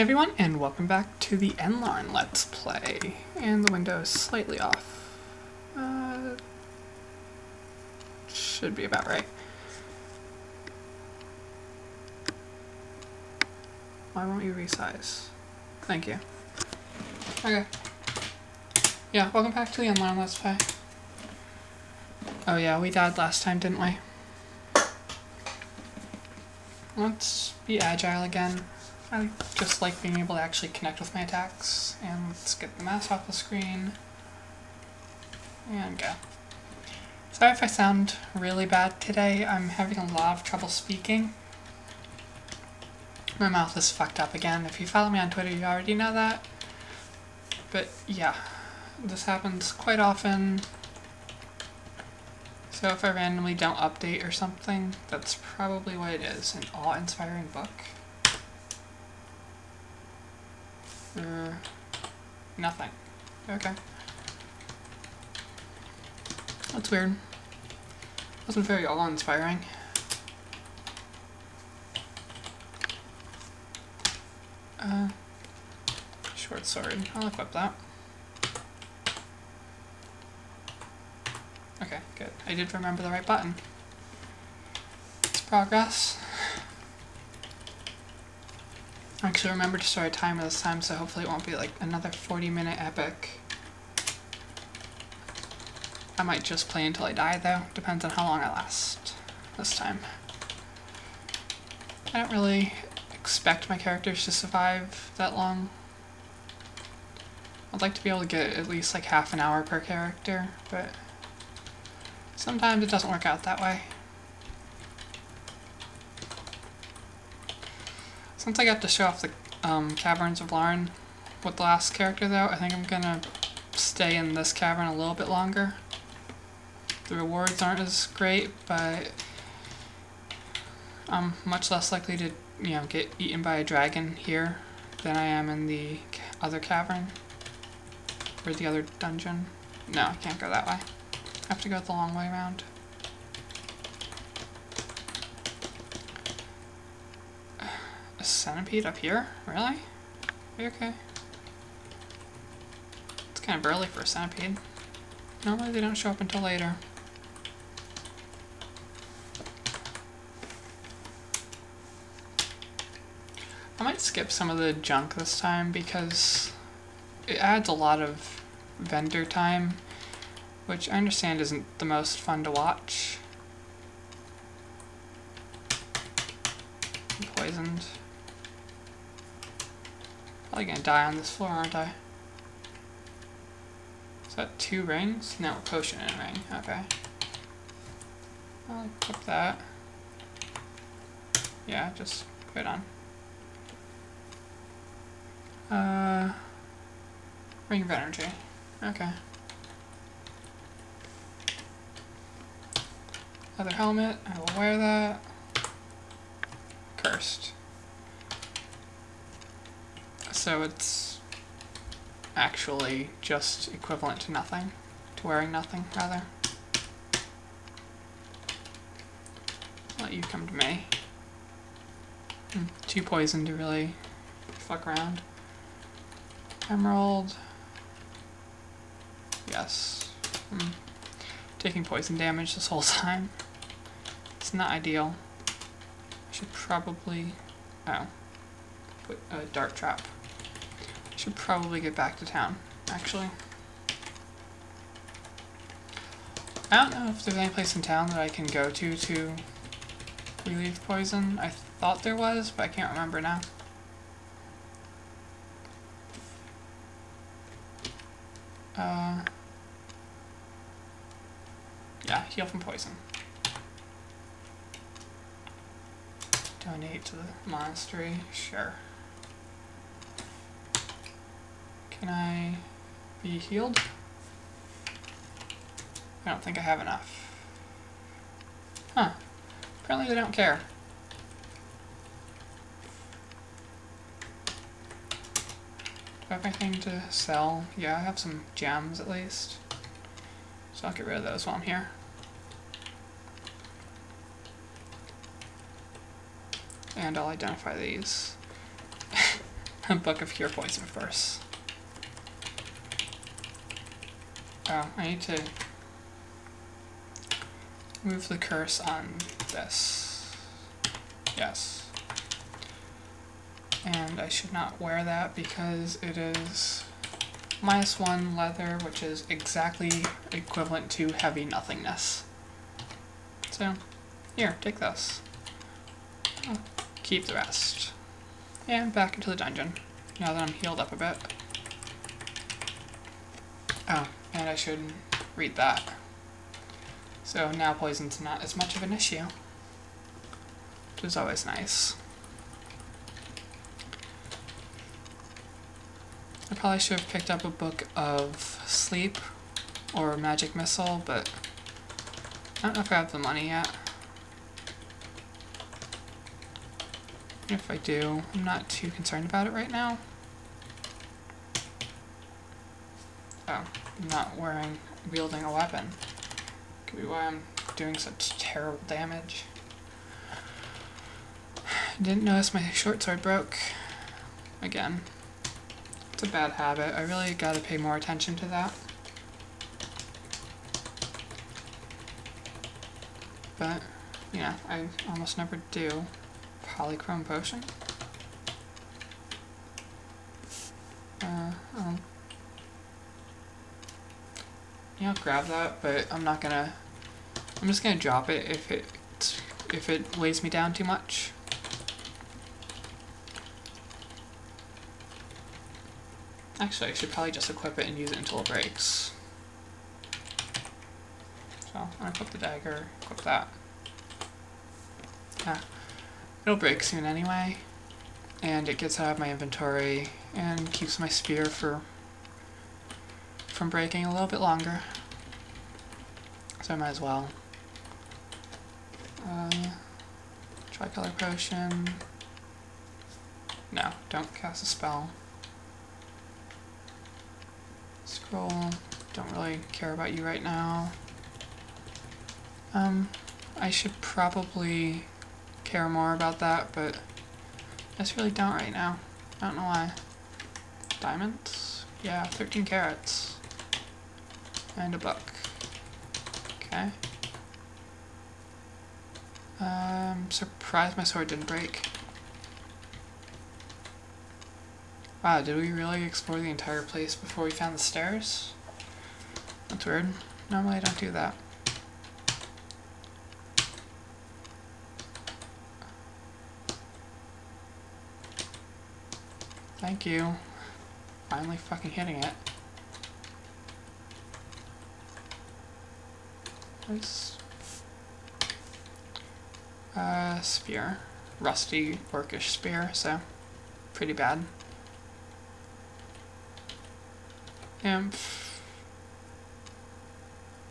Everyone, and welcome back to the Nlarn Let's Play. And the window is slightly off. Uh, should be about right. Why won't you resize? Thank you. Okay. Yeah, welcome back to the Nlarn Let's Play. Oh yeah, we died last time, didn't we? Let's be agile again. I just like being able to actually connect with my attacks. And let's get the mask off the screen. And go. Sorry if I sound really bad today. I'm having a lot of trouble speaking. My mouth is fucked up again. If you follow me on Twitter, you already know that. But yeah, this happens quite often. So if I randomly don't update or something, that's probably what it is. An awe-inspiring book. Uh, nothing. Okay. That's weird. Wasn't very awe-inspiring. Uh, short sword. I'll equip that. Okay, good. I did remember the right button. It's progress. I actually remember to start a timer this time, so hopefully it won't be like another 40 minute epic. I might just play until I die though, depends on how long I last this time. I don't really expect my characters to survive that long. I'd like to be able to get at least like half an hour per character, but sometimes it doesn't work out that way. Since I got to show off the um, Caverns of Larn with the last character though, I think I'm gonna stay in this cavern a little bit longer. The rewards aren't as great, but I'm much less likely to, you know, get eaten by a dragon here than I am in the other cavern. Or the other dungeon. No, I can't go that way. I have to go the long way around. Centipede up here? Really? Okay? It's kind of early for a centipede. Normally they don't show up until later. I might skip some of the junk this time because it adds a lot of vendor time, which I understand isn't the most fun to watch. Poisoned. Probably gonna die on this floor, aren't I? Is that two rings? No, potion and ring. Okay. I'll equip that. Yeah, just put it on. Uh, ring of energy. Okay. Other helmet. I will wear that. Cursed. So it's actually just equivalent to nothing. To wearing nothing, rather. Let you come to me. Hmm, too poisoned to really fuck around. Emerald. Yes. Hmm. Taking poison damage this whole time. It's not ideal. I should probably... Oh. Put a dart trap. Should probably get back to town, actually. I don't know if there's any place in town that I can go to to relieve poison. I thought there was, but I can't remember now. Uh, yeah, heal from poison. Donate to the monastery, sure. Can I be healed? I don't think I have enough. Huh. Apparently they don't care. Do I have anything to sell? Yeah, I have some gems at least. So I'll get rid of those while I'm here. And I'll identify these. A book of Cure Poison, of course. Oh, I need to move the curse on this. Yes. And I should not wear that because it is minus one leather, which is exactly equivalent to heavy nothingness. So, here, take this. Keep the rest. And back into the dungeon, now that I'm healed up a bit. Oh, and I should read that. So now poison's not as much of an issue, which is always nice. I probably should have picked up a book of sleep or magic missile, but I don't know if I have the money yet. If I do, I'm not too concerned about it right now. Oh, not wearing, wielding a weapon. Could be why I'm doing such terrible damage. Didn't notice my short sword broke. Again. It's a bad habit. I really gotta pay more attention to that. But, yeah, I almost never do. Polychrome potion? Uh, um, I'll grab that, but I'm not gonna, I'm just gonna drop it if it, if it weighs me down too much. Actually, I should probably just equip it and use it until it breaks. So, I'm gonna equip the dagger, equip that. Yeah. It'll break soon anyway, and it gets out of my inventory and keeps my spear for from breaking a little bit longer. So I might as well. Uh, tricolor potion. No, don't cast a spell. Scroll. Don't really care about you right now. Um, I should probably care more about that, but I just really don't right now. I don't know why. Diamonds? Yeah, 13 carats. And a buck. Okay. Um, surprised my sword didn't break. Wow, did we really explore the entire place before we found the stairs? That's weird. Normally I don't do that. Thank you. Finally fucking hitting it. Uh, spear. Rusty, orcish spear, so pretty bad. Imp.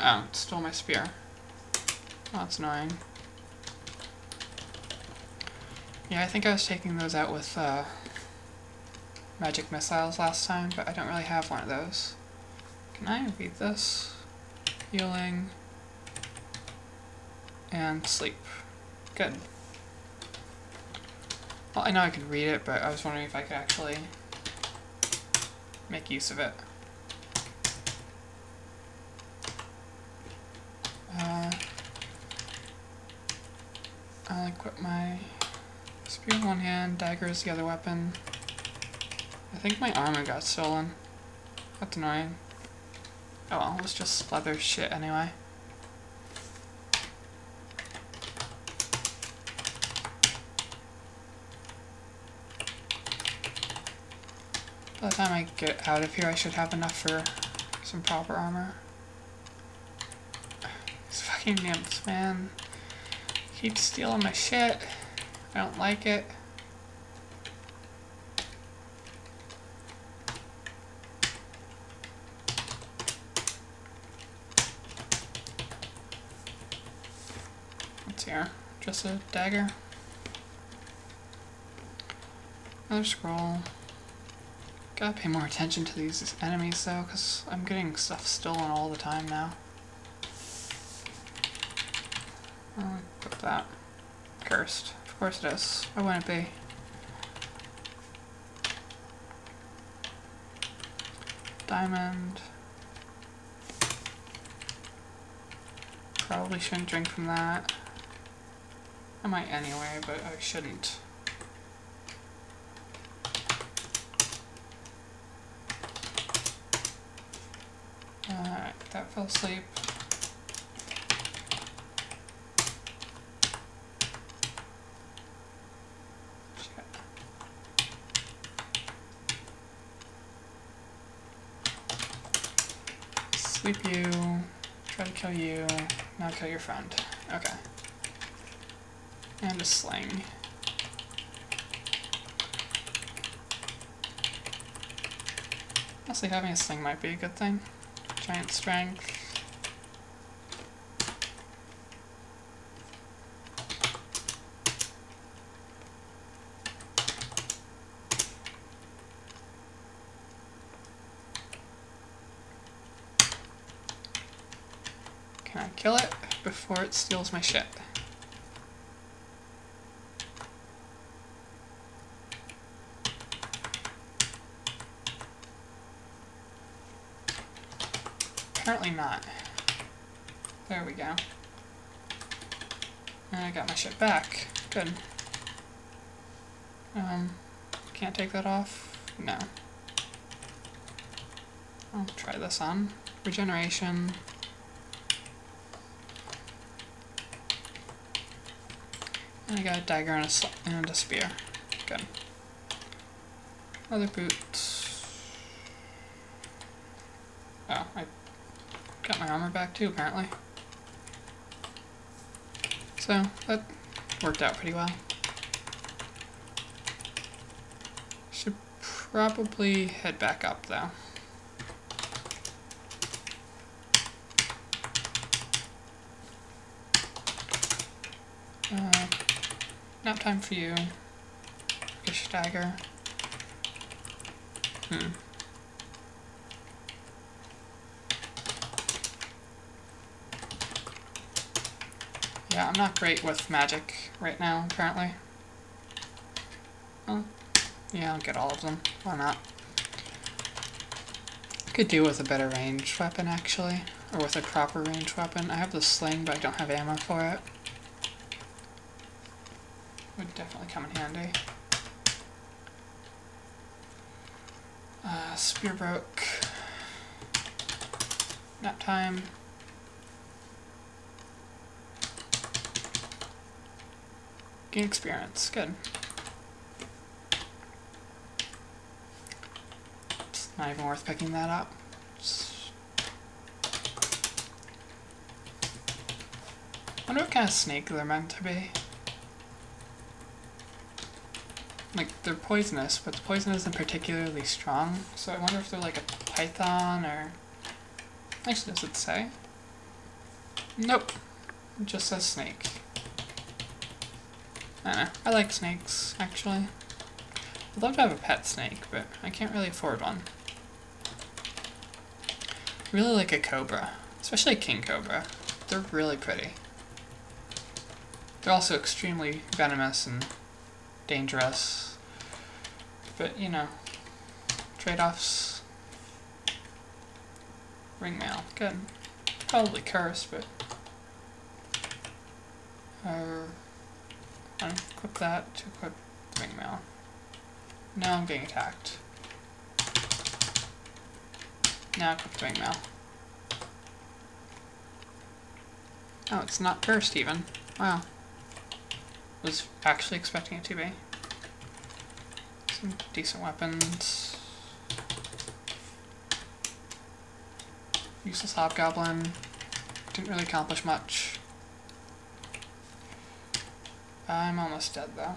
Oh, stole my spear. Oh, that's annoying. Yeah, I think I was taking those out with, uh, magic missiles last time, but I don't really have one of those. Can I read this? Healing. And sleep. Good. Well, I know I can read it, but I was wondering if I could actually make use of it. Uh, I'll equip my spear in one hand, dagger is the other weapon. I think my armor got stolen. That's annoying. Oh well, it was just leather shit anyway. By the time I get out of here, I should have enough for some proper armor. These fucking nymphs, man. Keep stealing my shit. I don't like it. What's here? Just a dagger? Another scroll. Gotta pay more attention to these enemies though, because I'm getting stuff stolen all the time now. Oh, I'll equip that. Cursed. Of course it is. Why wouldn't it be? diamond. Probably shouldn't drink from that. I might anyway, but I shouldn't. Alright, that fell asleep. Sleep you, try to kill you, now kill your friend. Okay. And a sling. Honestly, having a sling might be a good thing. Giant strength. Can I kill it before it steals my shit? Apparently not. There we go. And I got my shit back. Good. Um, can't take that off? No. I'll try this on. Regeneration. And I got a dagger and a, and a spear. Good. Other boots. Oh, I got my armor back too, apparently. So, that worked out pretty well. Should probably head back up, though. Uh, nap time for you. Fish dagger. Hmm. Yeah, I'm not great with magic right now, apparently. Well, yeah, I'll get all of them. Why not? Could do with a better range weapon, actually. Or with a proper range weapon. I have the sling, but I don't have ammo for it. Would definitely come in handy. Uh, spear broke. Nap time. Gain experience. Good. It's not even worth picking that up. Wonder what kind of snake they're meant to be. Like, they're poisonous, but the poison isn't particularly strong, so I wonder if they're like a python or... Actually, does it say? Nope. It just says snake. I don't know. I like snakes, actually. I'd love to have a pet snake, but I can't really afford one. Really like a cobra, especially a king cobra. They're really pretty. They're also extremely venomous and dangerous. But, you know, trade-offs. Ringmail, good. Probably cursed, but... Uh, unequip that to equip ringmail. Now I'm getting attacked. Now equip the ringmail. Oh, it's not cursed even. Wow. Was actually expecting it to be. Some decent weapons. Useless hobgoblin. Didn't really accomplish much. I'm almost dead though.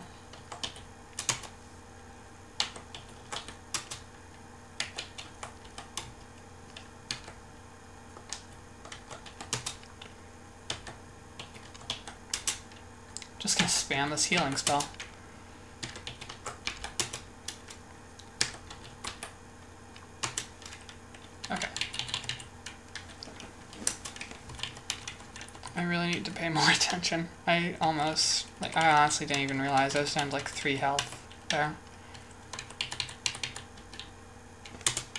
Just gonna spam this healing spell. Okay. I really need to pay more attention. I almost, like, I honestly didn't even realize I was down to like 3 health there.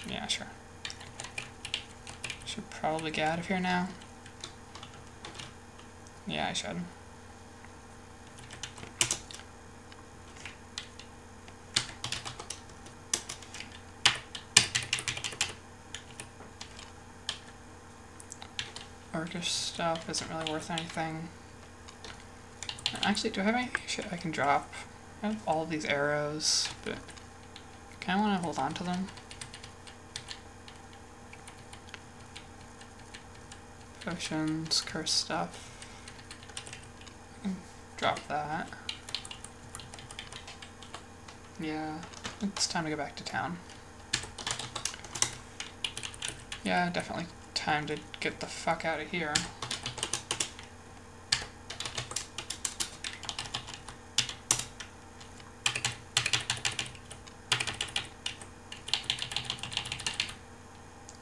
Yeah, sure. Should probably get out of here now. Yeah, I should. Orcish stuff isn't really worth anything. Actually, do I have any shit I can drop? I have all these arrows, but I kind of want to hold on to them. Potions, curse stuff. Drop that. Yeah, it's time to go back to town. Yeah, definitely time to get the fuck out of here.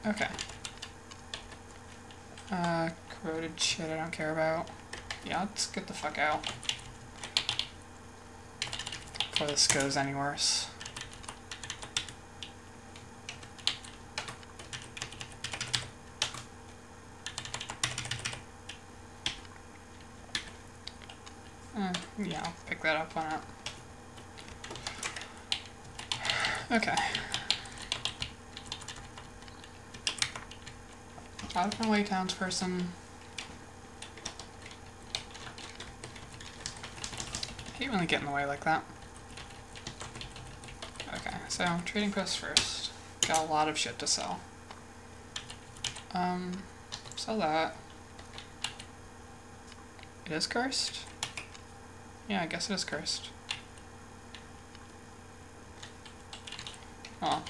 Okay. Uh, corroded shit I don't care about. Yeah, let's get the fuck out. Before this goes any worse. Uh, yeah, I'll pick that up on it. Okay. Out of my way, townsperson. I hate when they get in the way like that. Okay, so trading post first. Got a lot of shit to sell. Um, sell that. It is cursed? Yeah, I guess it is cursed. Oh.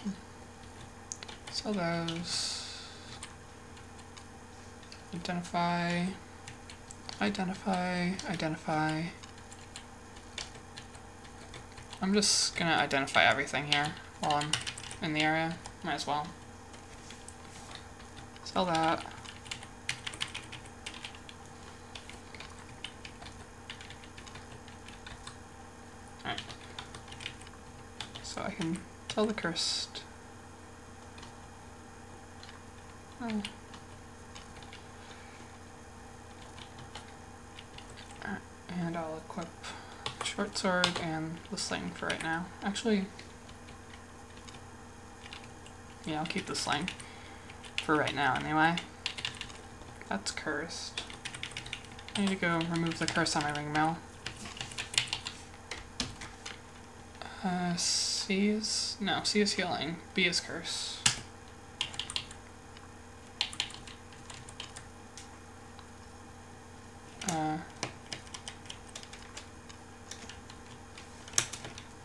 Sell those. Identify. Identify. Identify. I'm just gonna identify everything here while I'm in the area. Might as well. Sell that. Alright. So I can tell the cursed. Oh. And I'll equip short sword and the sling for right now. Actually, yeah, I'll keep the sling for right now anyway. That's cursed. I need to go remove the curse on my ring mail. Uh, C is, no, C is healing. B is curse. Uh,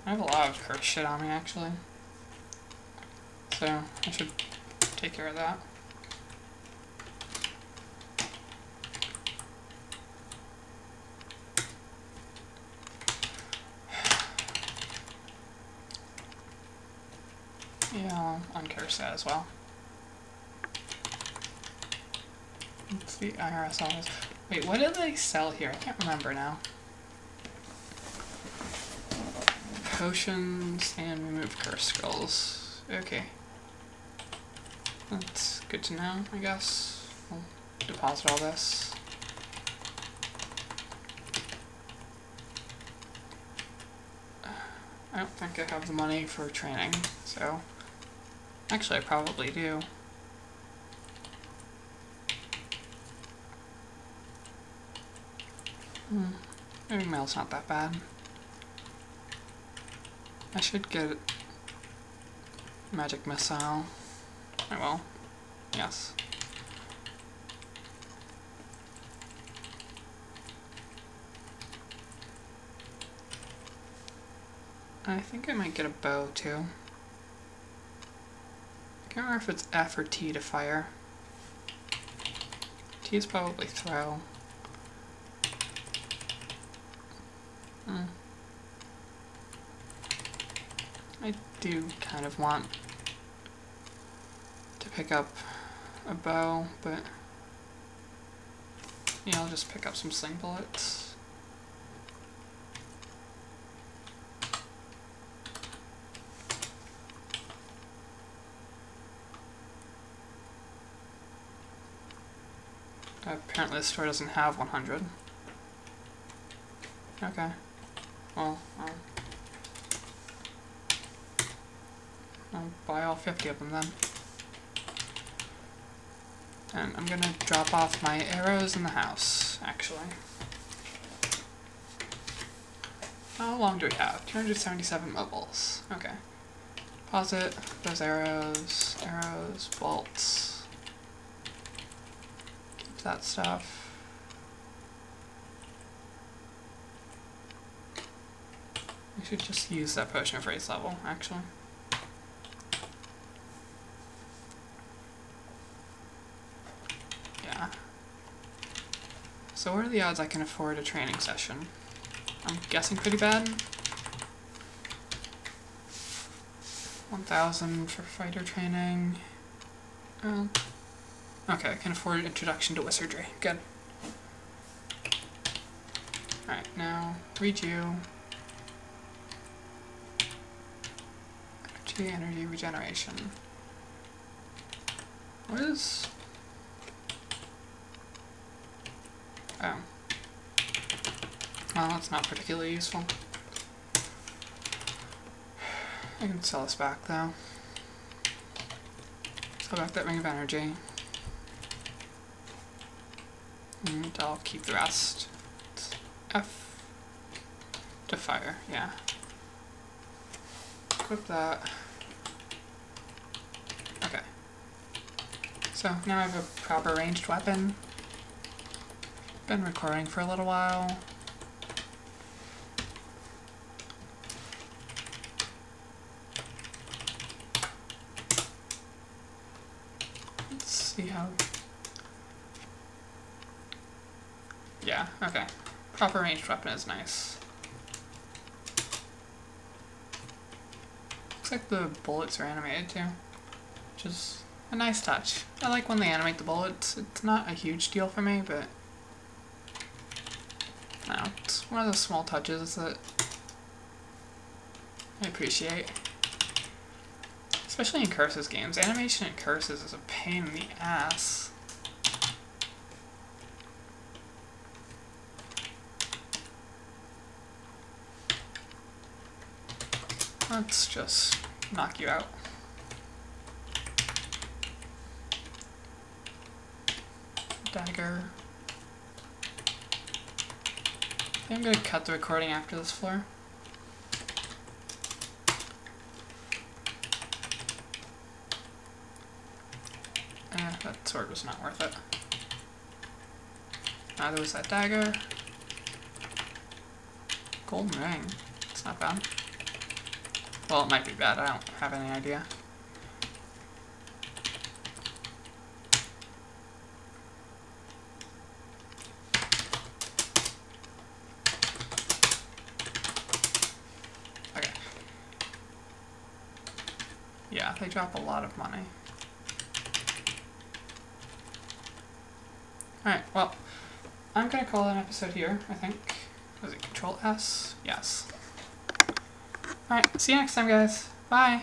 I have a lot of curse shit on me actually. So I should take care of that. Yeah, That as well. It's the IRS office. Wait, what did they sell here? I can't remember now. Potions and remove curse skulls. Okay. That's good to know, I guess. I'll deposit all this. I don't think I have the money for training, so... Actually, I probably do. Hmm. Maybe mail's not that bad. I should get magic missile. I will. Yes. I think I might get a bow too. I can't remember if it's F or T to fire. T is probably throw. Hmm. I do kind of want to pick up a bow, but yeah, I'll just pick up some sling bullets. Apparently the store doesn't have 100. Okay. Well, I'll, I'll buy all 50 of them then. And I'm gonna drop off my arrows in the house, actually. How long do we have? 277 mobuls. Okay. Pause it. Those arrows, arrows, bolts. That stuff. We should just use that potion of race level, actually. Yeah. So what are the odds I can afford a training session? I'm guessing pretty bad. 1,000 for fighter training. Oh. Okay, I can afford an introduction to wizardry. Good. Alright, now read you. Energy, energy regeneration. What is... Oh. Well, that's not particularly useful. I can sell this back though. Sell back that ring of energy. And I'll keep the rest. It's F to fire, yeah. Equip that. Okay. So now I have a proper ranged weapon. Been recording for a little while. Let's see how... Yeah, okay. Proper ranged weapon is nice. Looks like the bullets are animated too, which is a nice touch. I like when they animate the bullets. It's not a huge deal for me, but no, it's one of those small touches that I appreciate. Especially in Curses games. Animation in Curses is a pain in the ass. Let's just knock you out. Dagger. I'm gonna cut the recording after this floor. Eh, that sword was not worth it. Neither was that dagger. Golden ring. It's not bad. Well, it might be bad. I don't have any idea. Okay. Yeah, they drop a lot of money. Alright, well, I'm gonna call it an episode here, I think. Was it Control S? Yes. Alright, see you next time, guys. Bye!